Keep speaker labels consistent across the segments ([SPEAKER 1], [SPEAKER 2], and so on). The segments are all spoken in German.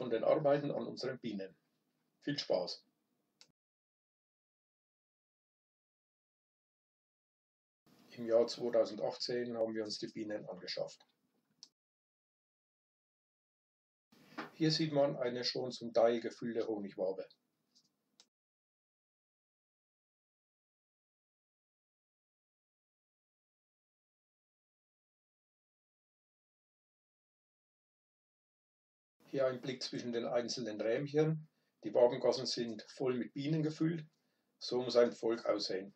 [SPEAKER 1] von den Arbeiten an unseren Bienen. Viel Spaß! Im Jahr 2018 haben wir uns die Bienen angeschafft. Hier sieht man eine schon zum Teil gefüllte Honigwabe. Hier ein Blick zwischen den einzelnen Rähmchen. Die Wabengossen sind voll mit Bienen gefüllt. So muss ein Volk aussehen.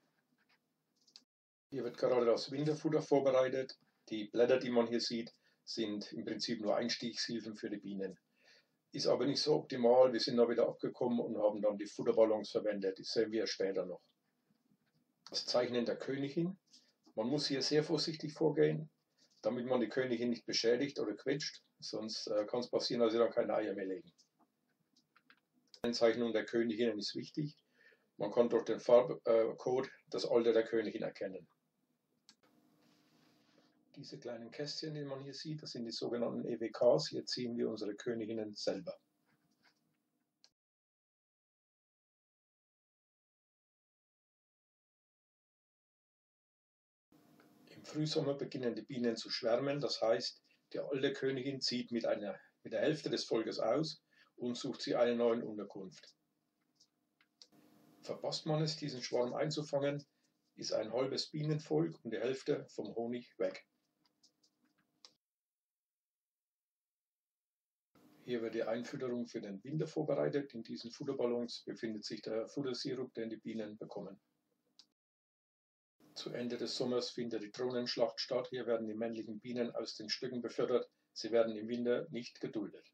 [SPEAKER 1] Hier wird gerade das Winterfutter vorbereitet. Die Blätter, die man hier sieht, sind im Prinzip nur Einstiegshilfen für die Bienen. Ist aber nicht so optimal. Wir sind da wieder abgekommen und haben dann die Futterballons verwendet. Das sehen wir später noch. Das Zeichnen der Königin. Man muss hier sehr vorsichtig vorgehen damit man die Königin nicht beschädigt oder quetscht, sonst äh, kann es passieren, dass sie dann keine Eier mehr legen. Die Zeichnung der Königin ist wichtig. Man kann durch den Farbcode das Alter der Königin erkennen. Diese kleinen Kästchen, die man hier sieht, das sind die sogenannten EWKs. Hier ziehen wir unsere Königinnen selber. Frühsommer beginnen die Bienen zu schwärmen, das heißt, die alte Königin zieht mit, einer, mit der Hälfte des Volkes aus und sucht sie eine neue Unterkunft. Verpasst man es, diesen Schwarm einzufangen, ist ein halbes Bienenvolk und die Hälfte vom Honig weg. Hier wird die Einfütterung für den Winter vorbereitet. In diesen Futterballons befindet sich der Futtersirup, den die Bienen bekommen. Zu Ende des Sommers findet die Drohnenschlacht statt. Hier werden die männlichen Bienen aus den Stöcken befördert. Sie werden im Winter nicht geduldet.